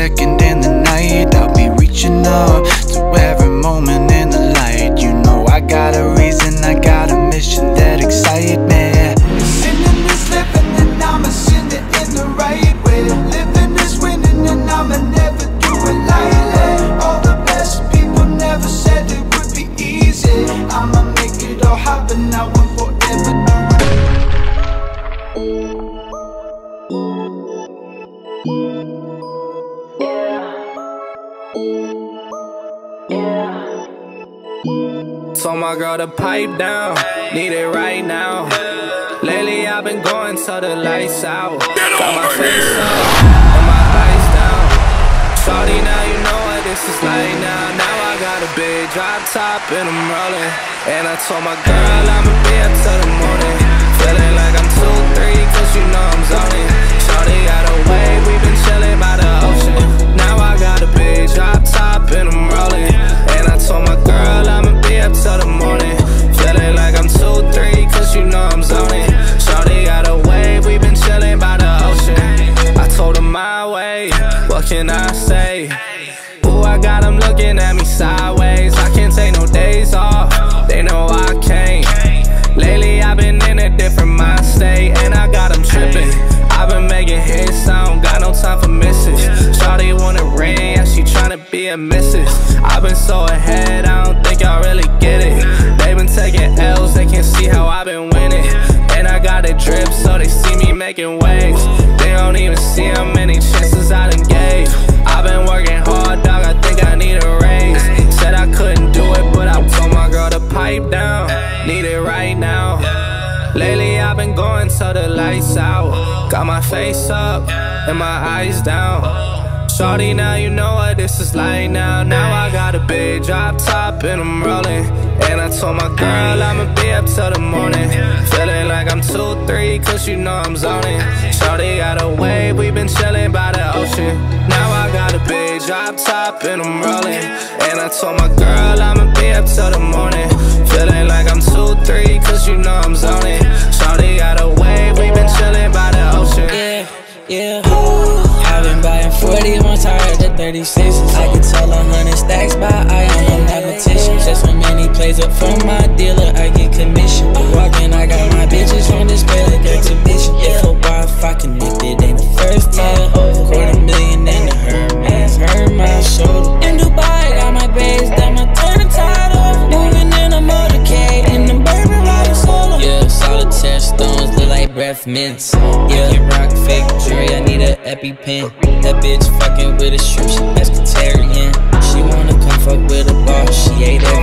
second in the night I'll be reaching up to every moment in the light. You know I got a reason, I got a mission that excites me. Sinning is living and I'ma sin it in the right way. Living is winning and I'ma never do it lightly. All the best people never said it would be easy. I'ma make it all happen now and forever Told my girl to pipe down, need it right now. Lately I've been going till the lights out. Got my face up and my eyes down. Shawty, now you know what this is like now. Now I got a big drop top and I'm rolling. And I told my girl I'ma be up till the morning. Feeling like I'm 2-3 cause you know I'm zoning. A missus. I've been so ahead, I don't think y'all really get it. They been taking L's, they can't see how I've been winning. And I got it drip, so they see me making waves. They don't even see how many chances I done gave. I've been working hard, dog, I think I need a raise. Said I couldn't do it, but I told my girl to pipe down. Need it right now. Lately I've been going till the lights out. Got my face up and my eyes down. Shorty, now you know what this is like now. Now I got a big drop top and I'm rolling. And I told my girl I'ma be up till the morning. Feeling like I'm 2-3 cause you know I'm zoning. Shorty got a wave, we been chilling by the ocean. Now I got a big drop top and I'm rolling. And I told my girl I'ma be up till the morning. Feeling like I'm 2-3 cause you know I'm zoning. Shorty got a wave, we been chilling by the ocean. Yeah, yeah. 30. I can tell a hundred stacks by I am a mathematician. Just when many plays up from my dealer, I get commission. Walking, I got my bitches on display like exhibition. If a Wi-Fi connected, ain't the first time. Quarter million and the Hermes, hurt my shoulder. In Dubai, got my bags down my turn tied off. Moving in a motorcade, in the bourbon solo. Yeah, solitaire stones look like breath mints. Yeah, rock fake jewelry, a EpiPen. That bitch fucking with a shrimp, she pescatarian. She wanna come fuck with a boss, she ate every inch. Yeah.